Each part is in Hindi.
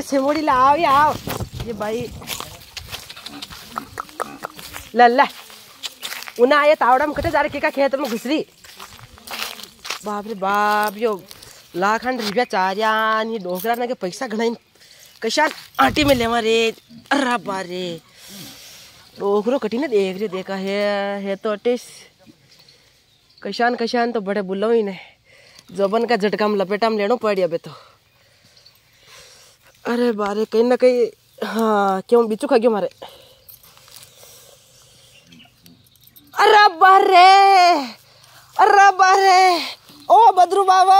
सिमोड़ी आओ ये भाई। लल्ला उन्हें तावड़ा में कटे जा रहे का खेत में बाप रे बाप, यो लाखंड रुपया चार्या, नी डोकरा ना के पैसा घणाई कशान आटी में लेवा रे अरे बारे। डोकरो कटी देख रे देखा है है तो अटेस। कशान कशान तो बड़े बुल्लो ही ने जबन का झटका में लपेटा में लेनो पड़ी अबे तो। अरे बारे, कहीं ना कहीं हाँ क्यों बिचू खा गयो मारे अरे बारे अरे बारे, ओ बद्रू बाबा,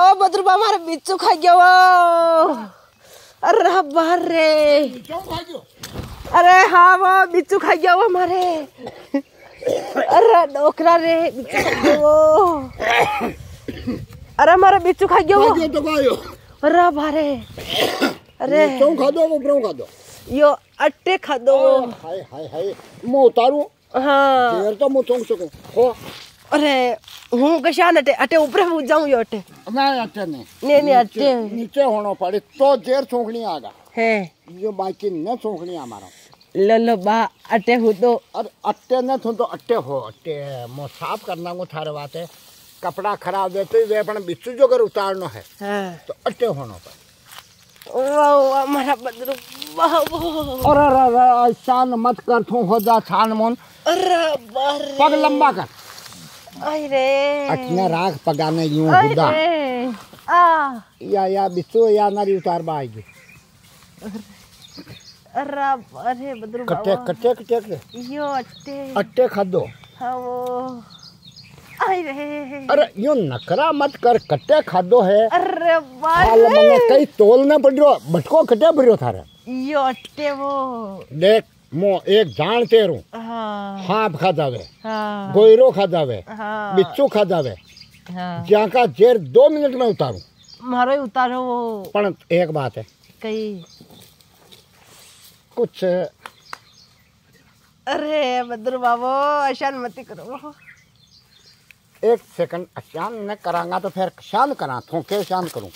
ओ बद्रू बाबा मारे बिचू खा गयो अरे बारे, अरे हाँ वो बिचू खा गया वो मारे अरे डोकरा रे, बिचू खा गया वो अरे मारे बिचू खा गया वो तो खायो अरे बारे अरे। चौ खादो उपरो खादो? यो अट्टे खा दो हाय हाय हाय। मो उतारू। हाँ। देर तो मो चौंक सकूँ। हो अरे हूँ कशान अटे अटे ऊपर पूछ जाऊँ यो अटे ना अटे ने नहीं नहीं अटे नीचे होना पड़े तो देर चौंकनी आगा। है। ये बाकी न चौंकनी हमारा। लो लो बा अटे हो तो। अरे अट्टे न थो तो अट्टे हो अट्टे। मो साफ़ करना को थारे बात है कपड़ा खराब देते वे अपन बिच्छू जो कर उतारना है हाँ। तो अट्टे होना अरे अरे अरे शान मत कर तू हो जा छान मोन। पग लंबा कर। आई रे। अटने राख पगाने यूँ आ। या या बिच्छू या नारी उतार बाएगी। अरे अरे बदरू कट्टे कट्टे कट्टे यो अट्टे। अट्टे खादो। हाँ वो अरे यूँ नखरा मत कर कट्टे खादो है। अरे बारे मने कई तोलने पड़ियो भटको कट्टे भरियो थारे। यो अट्टे वो। देख मो एक जान तेरू। हाँ। हाथ खा जावे। हाँ। गोयरो खा जावे। हाँ। बिच्छू खा जावे। हाँ। ज्યાં का जेर दो मिनट में उतारू। मारो ही उतारो वो। पण एक बात है। कई कुछ अरे बद्रू बाबो अशान मत करो। एक सेकंड शान न करांगा तो फिर शान करा थोके शान करूँ?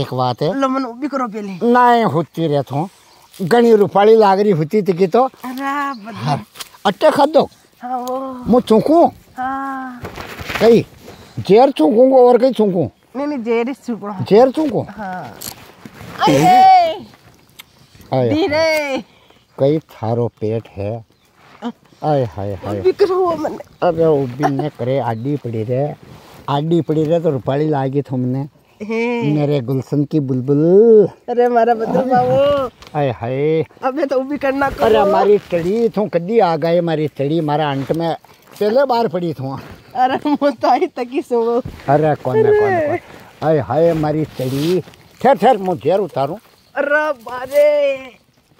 एक बात है। लो मन उभी करो पहले। नहीं होती रे थो। घनी रुपाली लाग रही होती थी कि तो? अरे बद्रू अट्टे खा दो। हाँ वो। मु चूकू? हाँ। कई जेर चूकूँगा और कहीं चूकू? नहीं नहीं जेरी सुपड़ा जेर चूकू? हाँ। अरे! धीरे! कई थारो पेट है। आय हाय हाय उभी करो वो मन अरे उबी ने करे आडी पड़ी रे। आडी पड़ी रे तो रुपाली लागी तुमने मेरे गुलशन की बुलबुल। अरे मारा बद्रू बाबो। आय हाय अबे तो उभी करना करो। अरे हमारी चढ़ी थू कदी आ गए हमारी चढ़ी। हमारा अंत में पहले बार पड़ी थू। अरे मो तो आई तकी सुनो अरे कौन है कौन है कौन? आय हाय हमारी चढ़ी। ठहर ठहर मुझे उतारूं। अरे बारे।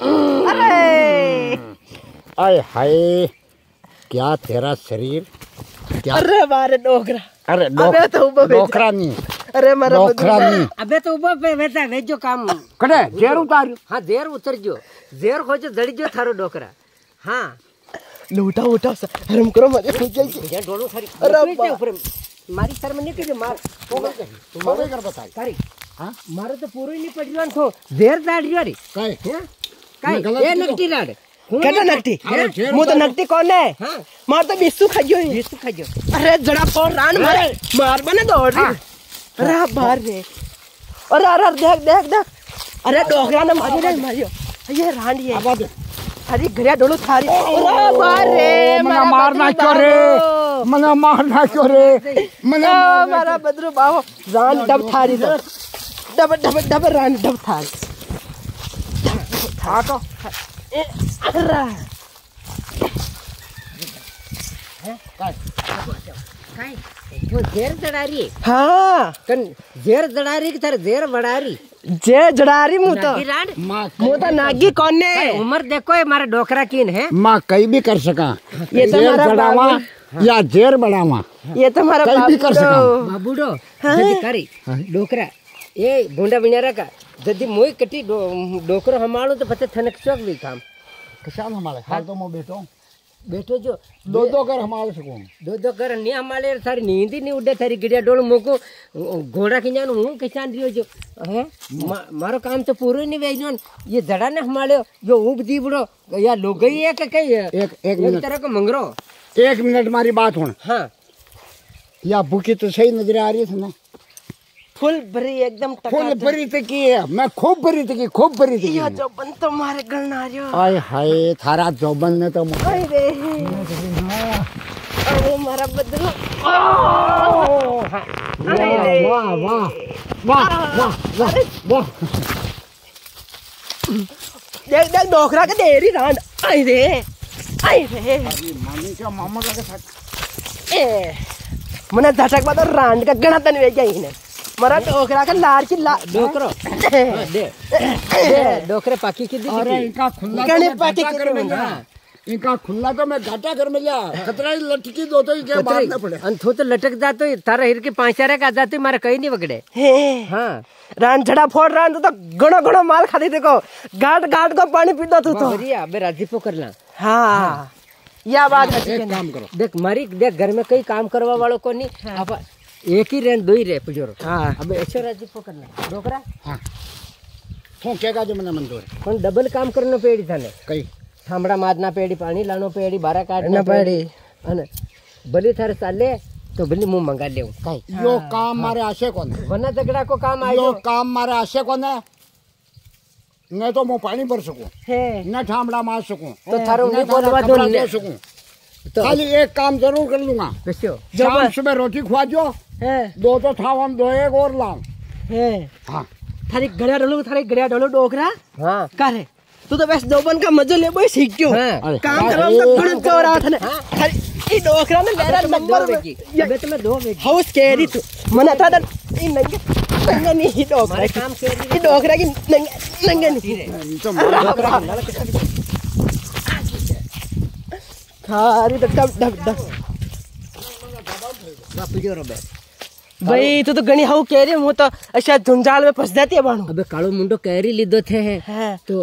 अरे। आय हाय क्या तेरा शरीर? क्या अरे बारे डोकरा अरे अबे तो ऊपर बैठ। डोकरा नहीं अरे मारा डोकरा नहीं अबे तो ऊपर पे वेता वेजो काम कड़े जेर उतार हाँ जेर उतर जो जेर हो जो जड़ी जो थारो डोकरा हाँ। लो उठा हरम करो मज़े हो जाए। ये डोलो थारी अरे ऊपरी मारी सर में नहीं करियो मार थोड़े कर बताई। थारी हाँ? मारो तो पूरो ही नहीं पड़ियो थो जेर दाड़ रियो रे काय हैं काई? ये तो- लाड़। कहता नकटी। अरे जेर मुँह तो नकटी कौन है? हाँ। मार तो बिस्सू ही। ये तो खाजो अरे जड़ा फ़ोन रान मार। मार बने दौड़ रही अरे बाहर रे अरे अरे देख देख देख। अरे डोकरा ने मारी रे मारियो ये रांडी है आवाज़ अरे घरिया डोलो थारी। अरे बाहर रे मना मारना क्यों रे? मना मारना क्यों रे? मना मारा बद्रू बाबो। रान डब थारी तो। डब डब डब रान डब थारी। हाँ तो। काय जो जेर दड़ा रही हाँ. कन जेर दड़ा रही कि जेर बड़ा जे जड़ारी मुँह तो। नागी तो कौन ने उम्र देखो ये मारा डोकरा कीन है? माँ कई भी कर सका। ये तो हमारा या जेर बढ़ावा। ये तो हमारा कहीं भी कर सका। बाबूडो जदी करी। डोकरा। ए भूंडा बिनारा का जदी मोई कटी डोकरो हमारो तो पते थनक चौक भी काम। किसान हमारे हाल तो मैं बैठो बैठो जो दो दो कर हमारे सकूँ दो दो कर नहीं हमारे थारी नींद ही नहीं उड़े थारी गिड़िया डोल मोको घोड़ा खिंचान हूँ किसान दियो जो। है? मा- मारो काम तो पूरो नहीं वेजन ये जड़ा ने हमारे जो ऊब दी बड़ो या लोग ही है कहीं है? एक एक मिनट। तरह को मंगरो। एक मिनट मारी बात हुन हाँ। या भूखी तो सही नज़र आ रही थी ना फुल भरी एकदम फुल भरी थी की है। मैं खूब भरी थी की खूब भरी थी यो जो बन तो मारे रहा आय हाय थारा जोबन ने तो मुझे- अरे अरे मारा बदलो वाह वाह वाह वाह वाह वाह वाह देख देख डोकरा के देरी रांड। आई रे। आई रे। मामी क्या मामा लगे था ए मने झटक बाद रांड का गणा तन वे गई ने? मरा डोकरा का लार की ला डोकरो। हाँ, दे। दे। डोकरे पाकी की दी अरे इनका खुला गणे तो मैं पाटी घाटा के कर में में, लिया इनका खुला तो मैं घाटा कर में लिया खतरा ही लटकी दो तो ये मारना पड़े। अंथो तो लटक जातो तारा हिर के पाँच चार का जाते मारा कहीं नहीं बगड़े हे। हाँ। रान झड़ा फोड़ रान तो घणो घणो माल खाती देखो। घाट घाट को पानी पीता तू तो। बढ़िया अबे राजीपो करना हाँ। या बात है काम करो। देख मारी देख घर में कई काम करवा वालों को नहीं। अब एक ही रेन दो ही रे पुजोर। हाँ। अब ऐश्वर्या जी को करना डोकरा? हाँ। क्यों क्या काज मना मंदोर कौन डबल काम करना पेड़ी थाने। कई? थामड़ा मारना पेड़ी पानी लानो पेड़ी बारह काटना पेड़ी। अने भले थारे साले तो भले मुँह मंगा ले हाँ। यो काम हाँ। मारे आशे कौन? है वना को काम आयो। यो काम मारे आशे कौन? है तो मुँह पानी भर सकूँ। न ठामड़ा मार सकूँ। तो थारो मुँह बोलवा दो सकूँ। तो- खाली एक काम ज़रूर कर लूँगा। हाँ। सुबह रोटी खुआ दो हाँ। दो तो था हम दो एक और लाम हाँ। हाँ। थारी गड़िया डोलो थारी गड़िया डोलो डोकरा? कर तू तो बस दोबन का मजो ले बोई सीख क्यों? काम करो तो गुण तो रहा था ने। थारी ई डोकरा ने मेरा नंबर ये तो मैं दो बेगी हाउस कैरी तू? मन था दन ई नंगे नंगे नहीं डोकरा काम कैरी ई डोकरा की नंगे नंगे नहीं। तो डोकरा थारी तो डब डब डब वापस की तरफ़ भाई तू तो गणी हाउ केरी હું તો અશા ઝુંઝાળ में फंस जाती है बाणू હવે કાળો મુંડો કેરી લીધો છે હે हाँ તો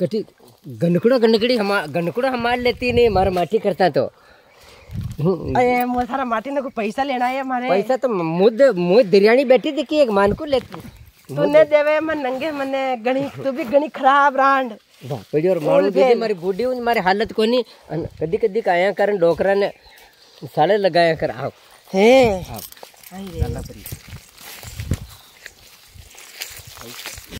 કટી ગનકડો ગનકડી હમા ગનકડો હમાર લેતી નહીં મારા માટી કરતા તો હું अरे मोर थारा माटी ने को पैसा लेना है मारे પૈસા તો મુદ મુદ દિરિયાણી બેઠી હતી કે એક માનકુ લેતી तूने देवे मन नंगे मने गणी तू भी गणी खराब रांड પજોર મારું દીધી મારી બુડી હું મારી હાલત કોની અને કદી કદી આયા કારણ ડોકરાને સાડે લગાયા કર આવ हे Ay, de la prisa. Este. Ahí.